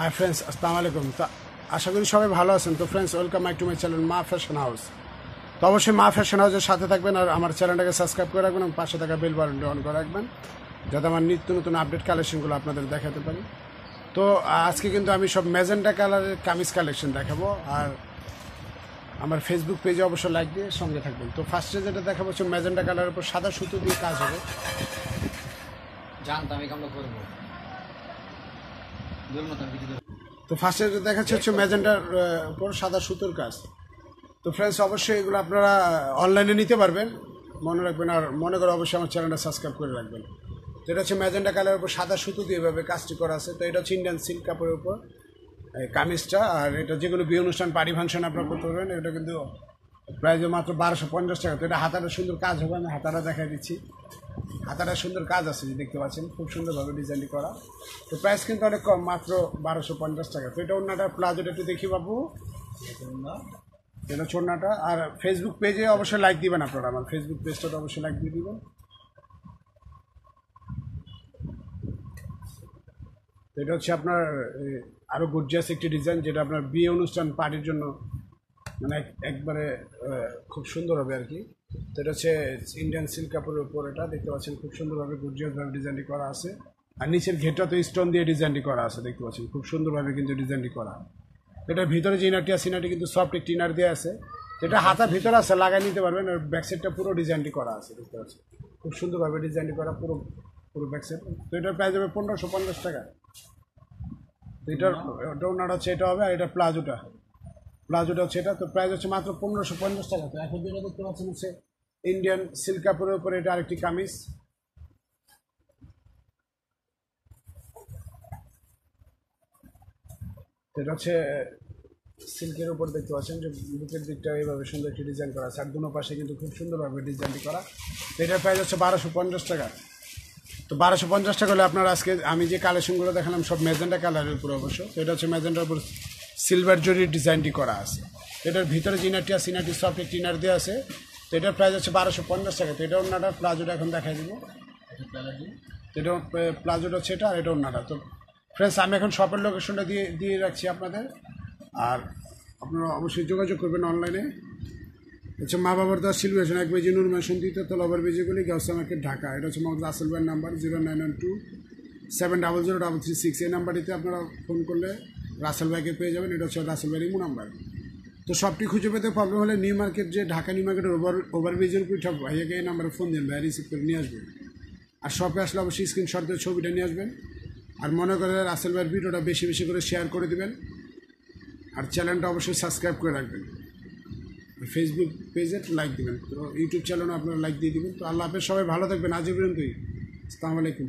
Hi friends আসসালামু আলাইকুম তো, আশা করি সবাই ভালো আছেন। তো friends welcome back to my channel Maa fashion house তো, অবশ্যই মা ফ্যাশন হাউসের সাথে থাকবেন আর আমার চ্যানেলটাকে সাবস্ক্রাইব করে রাখবেন এবং পাশে থাকা বেল বাটনটি অন করে রাখবেন, যাতে আমার নিত্য নতুন আপডেট কালেকশনগুলো আপনাদের দেখাতে পারি। তো, আজকে কিন্তু আমি সব ম্যাজেন্টা কালারের কামিজ কালেকশন দেখাবো। আর আমার ফেসবুক পেজে অবশ্যই লাইক দিয়ে সঙ্গে থাকবেন। তো ফার্স্টে যেটা দেখাবো হচ্ছে ম্যাজেন্টা কালারের উপর সাদা সুতো দিয়ে কাজ হবে। জানতাম, এই কামটা করব জোর মতন কিছু করে তো ফার্স্টে দেখাচ্ছে হচ্ছে ম্যাজেন্টার উপর সাদা সুতোর কাজ। তো ফ্রেন্ডস অবশ্যই এগুলো আপনারা অনলাইনে নিতে পারবেন। মনে রাখবেন আর মনে করে অবশ্যই আমার চ্যানেলটা সাবস্ক্রাইব করে রাখবেন। তো এটা হচ্ছে ম্যাজেন্টা কালারের উপর সাদা সুতো দিয়ে এভাবে কাজটি করা আছে। তো এটা হচ্ছে ইন্ডিয়ান সিল্ক কাপড়ের উপর, এই কামিজটা। আর এটা যে কোনো বিয়ে অনুষ্ঠান পারি ফাংশন আপনারা করতে পারবেন। এটা কিন্তু প্রায় মাত্র বারোশো পঞ্চাশ টাকা। তো এটা হাতাটা সুন্দর কাজ হবে, আমি হাতাটা দেখাই দিচ্ছি। হাতাটা সুন্দর কাজ আছে, যে দেখতে পাচ্ছেন, খুব সুন্দরভাবে ডিজাইনটি করা। তো প্রাইস কিন্তু অনেক কম, মাত্র বারোশো পঞ্চাশ টাকা। তো এটা অন্যটা প্লাজোটা একটু দেখি বাবু। এটা চন্নাটা আর ফেসবুক পেজে অবশ্যই লাইক দিবেন আপনারা। আমার ফেসবুক পেজটা অবশ্যই লাইক দিয়ে দিবেন। এটা হচ্ছে আপনার আরও আরও গর্জিয়াস একটি ডিজাইন যেটা আপনার বিয়ে অনুষ্ঠান পার্টির জন্য মানে এক- একবারে খুব সুন্দর হবে আর কি। তো এটা হচ্ছে ইন্ডিয়ান সিল্ক কাপড়ের উপর এটা, দেখতে পাচ্ছেন খুব সুন্দরভাবে গর্জিয়াসভাবে ডিজাইনটি করা আছে। আর নিচের ঘেরটা তো স্টোন দিয়ে ডিজাইনটি করা আছে, দেখতে পাচ্ছেন, খুব সুন্দরভাবে কিন্তু ডিজাইনটি করা। এটার ভিতরে যে ইনারটি আছে ইনারটি কিন্তু সফট একটি ইনার দিয়ে আছে। এটা হাতার ভিতরে আছে, লাগাই নিতে পারবেন, আর ব্যাক সাইডটা পুরো ডিজাইনটি করা আছে, দেখতে পাচ্ছেন। খুব সুন্দরভাবে ডিজাইনটি করা, পুরো পুরো ব্যাক সাইড তো এটার প্রাইস হবে পনেরোশো পঞ্চাশ টাকা। এটার, ওটা ওনার হচ্ছে, এটা হবে, আর এটা প্লাজোটা প্লাজোটা হচ্ছে এটা, তো প্রাইস হচ্ছে মাত্র পনেরোশো পঞ্চাশ টাকা। তো এখন যেটা দেখতে পাচ্ছেন হচ্ছে ইন্ডিয়ান সিল্ক কাপড়ের উপরে এটা আরেকটি কামিজ। এটা হচ্ছে সিল্কের উপর দেখতে পাচ্ছেন যে বুকের দিকটা এইভাবে সুন্দর একটি ডিজাইন করা আছে। আর দুনো পাশে কিন্তু খুব সুন্দরভাবে ডিজাইনটি করা। তো এটার প্রাইস হচ্ছে বারোশো পঞ্চাশ টাকা। তো বারোশো পঞ্চাশ টাকা হলে আপনার আজকে, আমি যে কালেকশনগুলো দেখালাম সব ম্যাজেন্টা কালারের উপরে অবশ্য। তো এটা হচ্ছে ম্যাজেন্টার উপর সিলভার জরির ডিজাইনটি করা আছে। এটার ভিতরে জিনারটি আছে ইনারটি সফট একটি ইনার দেওয়া আছে। তো এটার প্রাইস হচ্ছে বারোশো পঞ্চাশ টাকা। তো এটা অন্যটা প্লাজোটা এখন দেখাই দিব। এটা প্লাজোটা? হচ্ছে এটা আর এটা অন্যটা তো ফ্রেন্ডস আমি এখন শপের লোকেশনটা দিয়ে দিয়ে রাখছি আপনাদের। আর আপনারা অবশ্যই যোগাযোগ করবেন অনলাইনে হচ্ছে মা বাবার দাস সিলভেশন এক বেজি নুর মেশন দিতে তো তলাবার বেজিগুলি গাউসা মার্কেট ঢাকা। এটা হচ্ছে মোহাম্মদ রাসেল ভাইয়ের number zero nine one two seven double zero double three six এই নাম্বারটিতে আপনারা ফোন করলে রাসেল পেয়ে যাবেন, এটা হচ্ছে রাসেল ইমো নাম্বার। তো সবটি খুঁজে পেতে প্রবলেম হলে নিউ মার্কেট যে ঢাকা নিউ মার্কেটের ওভার ওভারব্রিজের উপর ভাইয়াকে এই নাম্বারে ফোন দিন ভাই রিসিভ করে নিয়ে আসবেন। আর শপে আসলে অবশ্যই স্ক্রিনশট দিয়ে ছবিটা নিয়ে আসবেন। আর মনে করে রাসেল ভিডিওটা বেশি বেশি করে শেয়ার করে দেবেন। আর চ্যানেলটা অবশ্যই সাবস্ক্রাইব করে রাখবেন। ফেসবুক পেজে লাইক দিবেন। তো ইউটিউব চ্যানেলও আপনারা লাইক দিয়ে দিবেন। তো আল্লাহ হাফেজ, সবাই ভালো থাকবেন। আজ পর্যন্তই। আসসালামু আলাইকুম।